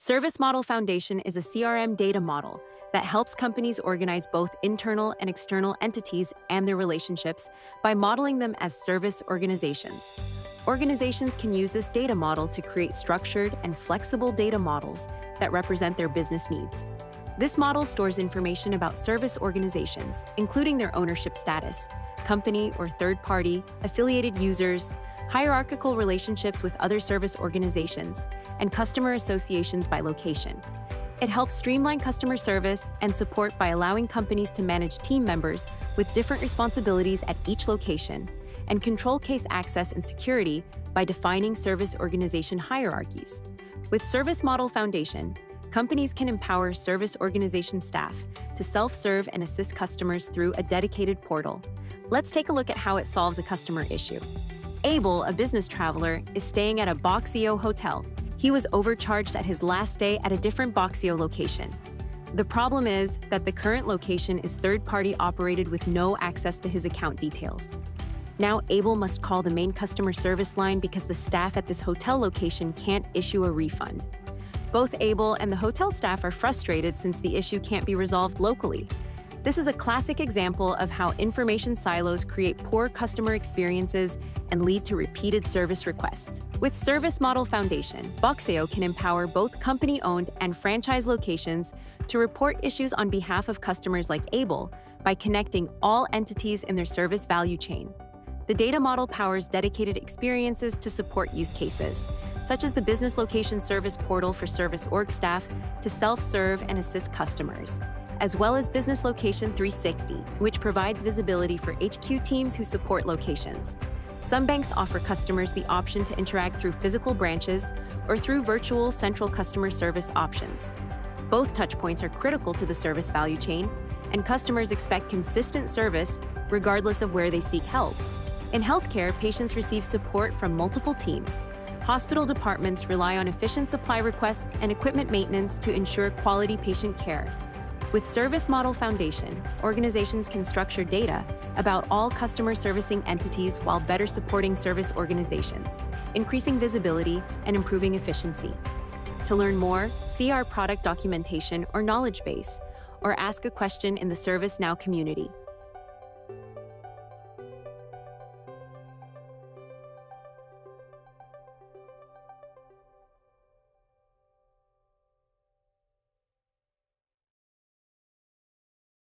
Service Model Foundation is a CRM data model that helps companies organize both internal and external entities and their relationships by modeling them as service organizations. Organizations can use this data model to create structured and flexible data models that represent their business needs. This model stores information about service organizations, including their ownership status, company or third party, affiliated users, hierarchical relationships with other service organizations, and customer associations by location. It helps streamline customer service and support by allowing companies to manage team members with different responsibilities at each location and control case access and security by defining service organization hierarchies. With Service Model Foundation, companies can empower service organization staff to self serve and assist customers through a dedicated portal. Let's take a look at how it solves a customer issue. Abel, a business traveler, is staying at a Boxeo hotel. He was overcharged at his last stay at a different Boxeo location. The problem is that the current location is third party operated with no access to his account details. Now, Abel must call the main customer service line because the staff at this hotel location can't issue a refund. Both Abel and the hotel staff are frustrated since the issue can't be resolved locally. This is a classic example of how information silos create poor customer experiences and lead to repeated service requests. With Service Model Foundation, Boxeo can empower both company owned and franchise locations to report issues on behalf of customers like Abel by connecting all entities in their service value chain. The data model powers dedicated experiences to support use cases, such as the Business Location Service Portal for service org staff to self serve and assist customers, as well as Business Location 360, which provides visibility for HQ teams who support locations. Some banks offer customers the option to interact through physical branches or through virtual central customer service options. Both touchpoints are critical to the service value chain, and customers expect consistent service regardless of where they seek help. In healthcare, patients receive support from multiple teams, hospital departments rely on efficient supply requests and equipment maintenance to ensure quality patient care. With Service Model Foundation, organizations can structure data about all customer servicing entities while better supporting service organizations, increasing visibility and improving efficiency. To learn more, see our product documentation or knowledge base, or ask a question in the ServiceNow community.